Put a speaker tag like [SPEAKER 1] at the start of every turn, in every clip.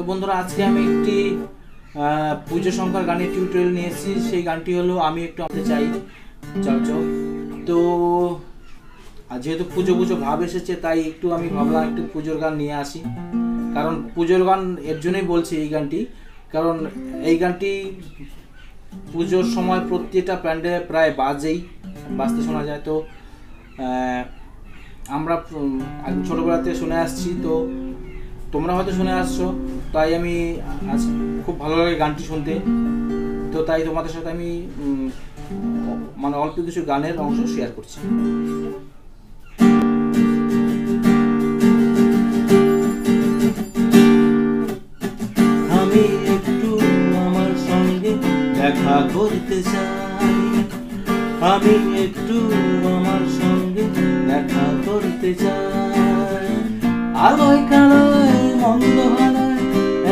[SPEAKER 1] তো বন্ধুরা, আজকে আমি একটি পুজো সংখ্যার গানের টিউটোরিয়াল নিয়ে এসেছি সেই গানটি হলো, আমি একটু আমাদের চাই। চল তো যেহেতু পুজো পুজো ভাব এসেছে, তাই একটু আমি ভাবলাম একটু পুজোর গান নিয়ে আসি। কারণ পুজোর গান, এর জন্যই বলছি এই গানটি। কারণ এই গানটি পুজোর সময় প্রত্যেকটা প্যান্ডে প্রায় বাজেই বাজতে শোনা যায়। তো আমরা ছোটোবেলাতে শুনে আসছি। তো, তোমরা হয়তো শুনে আসছো। তাই আমি আজ খুব ভালো লাগে গানটি শুনতে। তো তাই তোমাদের সাথে আমি মানে অল্প কিছু গানের অংশ শেয়ার করছি। আমি একটু আমার সঙ্গে দেখা করতে চাই। আমি একটু আমার সঙ্গে দেখা করতে চাই। আলোয় কালোয় মন্দ হারায়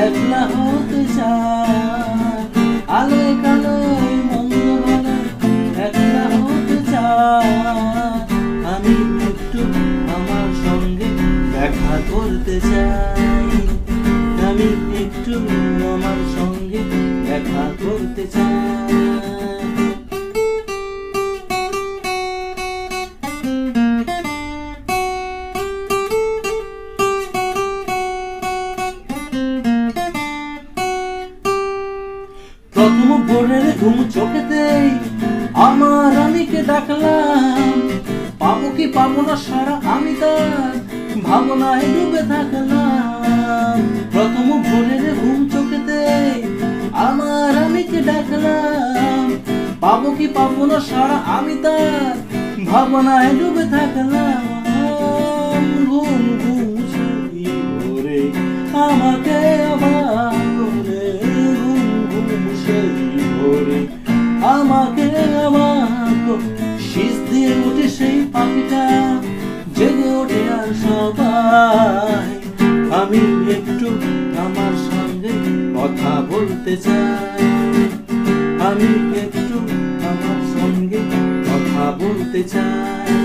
[SPEAKER 1] একলা হতে চায়। আলোয় কালোয় মন্দ বলে একলা হতে চায়। আমি একটু আমার সঙ্গে দেখা করতে চাই। আমি একটু আমার সঙ্গে দেখা করতে চাই। প্রথম ভোরের ঘুম চোখেতেই আমার আমিকে ডাকলাম। পাবো কি পাবো না সারা আমি তার ভাবনায় ডুবে থাকলাম। প্রথম ভোরের ঘুম চোখেতে আমার আমিকে ডাকলাম। পাবো কি পাবো না সারা আমি তার ভাবনায় ডুবে থাকলাম। আর সবাই। আমি একটু আমার সঙ্গে কথা বলতে চাই। আমি একটু আমার সঙ্গে কথা বলতে চাই।